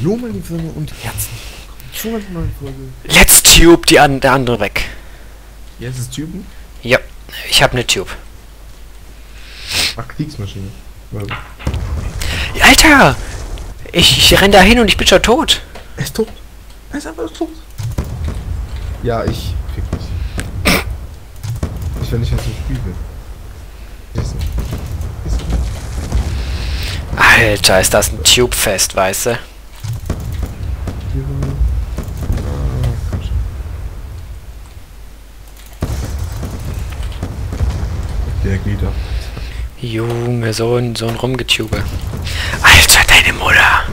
Hallo meine Freunde und herzlich willkommen zu einer neuen Folge. Let's Tube die an, der andere weg. Jetzt ist Typen. Ja, ich habe eine Tube. Ach, Kriegsmaschine. Alter! Ich, ich renn da hin und ich bin schon tot. Er ist tot. Er ist einfach tot. Ja, ich fick dich. Ich will nicht aus dem Spiel will. Du? Siehst du? Alter, ist das ein Tube-Fest, weißt du? Der geht ab. Junge, so ein, so ein Rumgetube. Alter, deine Mutter!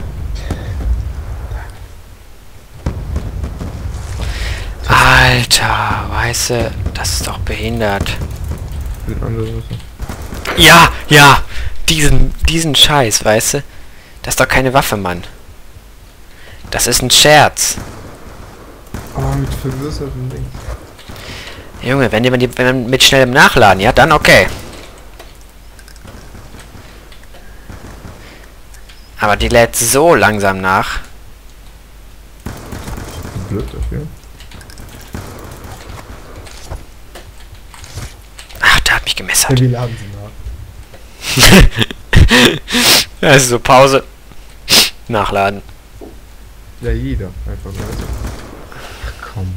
Alter, weißt du, das ist doch behindert. Ja, ja, diesen, diesen Scheiß, weißt du? Das ist doch keine Waffe, Mann. Das ist ein Scherz. Oh, mit vergrößerten Ding. Junge, wenn die, wenn die wenn man mit schnellem Nachladen, ja, dann okay. Aber die lädt so langsam nach. Blöd dafür. Ach, der hat mich gemessert. Wie laden sie nach? Also so Pause. Nachladen. Ja, jeder. Einfach so. Ach komm.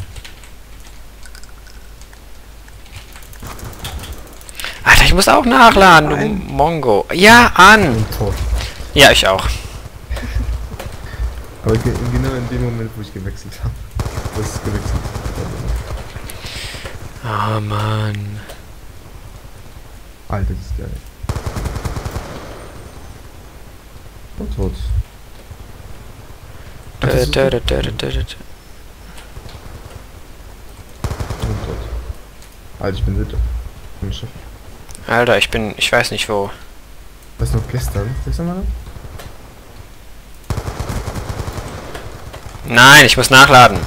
Alter, ich muss auch nachladen, du. Mongo. Ja, an. Ja, ich auch. Aber ge genau in dem Moment, wo ich gewechselt habe. Das ist gewechselt. Oh Mann. Alter, das ist geil. Und tot. Ach, das tot. dö, dö, dö, dö, dö. Und tot. Alter, ich bin schon. Alter, ich bin, ich weiß nicht wo. Was noch gestern? Gestern war das? Nein, ich muss nachladen.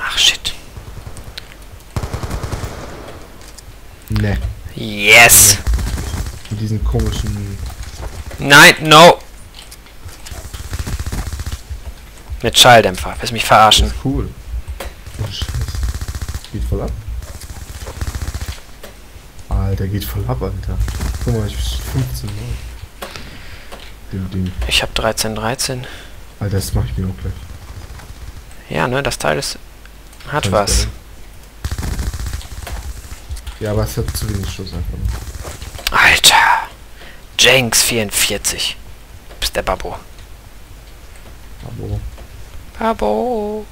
Ach shit. Ne. Yes. Mit diesen komischen. Nein, no. Mit Schalldämpfer. Willst mich Das verarschen? ist cool. Oh, Scheiße. Geht voll ab. Alter, geht voll ab, Alter. Guck mal, ich bin 15 Mal. Dem Ding. Ich hab 13, 13. Alter, das mach ich mir auch gleich. Ja, ne, das Teil ist... Hat Ganz was. Ja, aber es hat zu wenig Schuss einfach. Alter. Jenks 44. Bist der Babbo. Aber Babbo.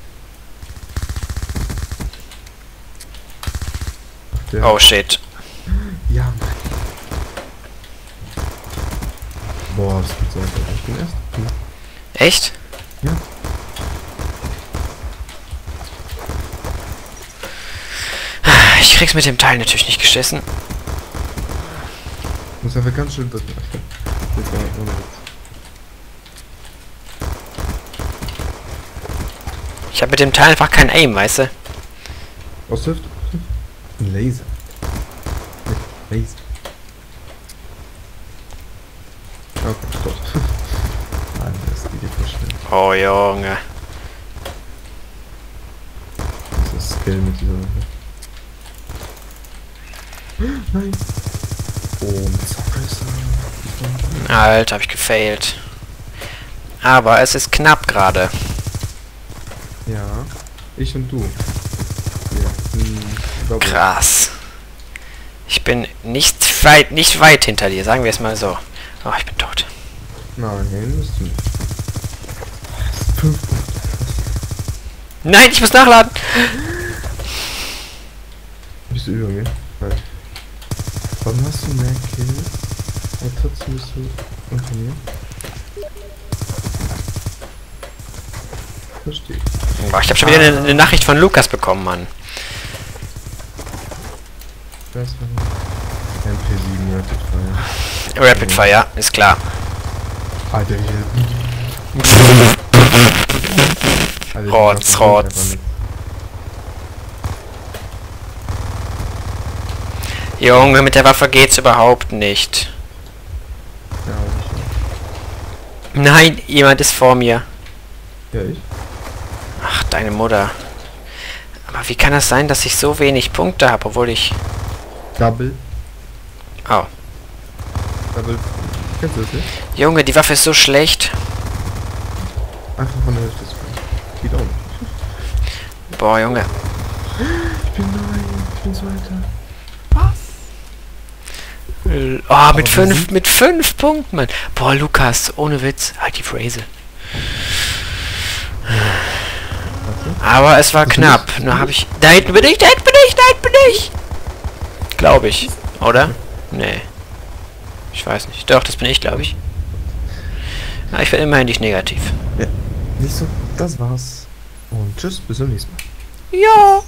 ach, der. Oh shit. Ja, Mann. Boah, das geht so einfach. Ich bin erst. Hm. Echt? Ja. Ich krieg's mit dem Teil natürlich nicht geschissen. Muss einfach ganz schön ohne Witz. Ich habe mit dem Teil einfach kein Aim, weißt du? Was hilft? Ein Laser. Laser. Okay, stopp. Nein, das geht dir voll schnell. Oh Junge. Das ist Skill mit dieser Waffe. Nein. Und Zerreißer. Alter, hab ich gefailt. Aber es ist knapp gerade. Ja. Ich und du. Ja. Hm. Krass. Ich bin nicht weit, nicht weit hinter dir, sagen wir es mal so. Oh, ich bin tot. Nein, bist du nicht. Nein, ich muss nachladen. Bist du über mir? Nein. Warum hast du mehr Kills? Aber trotzdem bist du unter mir. Verstehe. Boah, ich habe schon wieder eine, eine Nachricht von Lukas bekommen, Mann. Das war MP7 Rapid Fire. Rapid Fire, ist klar. Alter, hier. Die Rotz, Rotz. Junge, mit der Waffe geht's überhaupt nicht. Nein, jemand ist vor mir. Ja, ich. Ach, deine Mutter. Aber wie kann das sein, dass ich so wenig Punkte habe, obwohl ich... Double. Oh. Double. Kennst du das nicht? Junge, die Waffe ist so schlecht. Einfach von der springen. Geht auch nicht. Boah, Junge. Ich bin neu. Ich bin Zweiter. L- Oh, Aber mit wir fünf, mit fünf Punkten, Mann. Boah, Lukas, ohne Witz. Halt die Phrase. Aber es war du knapp. Nur habe ich... Da hinten bin ich, da hinten bin ich, da hinten bin ich. Glaube ich. Oder? Nee. Ich weiß nicht. Doch, das bin ich, glaube ich. Na, ich bin immerhin nicht negativ. Nicht so. Das war's. Und tschüss, bis zum nächsten Mal. Ja.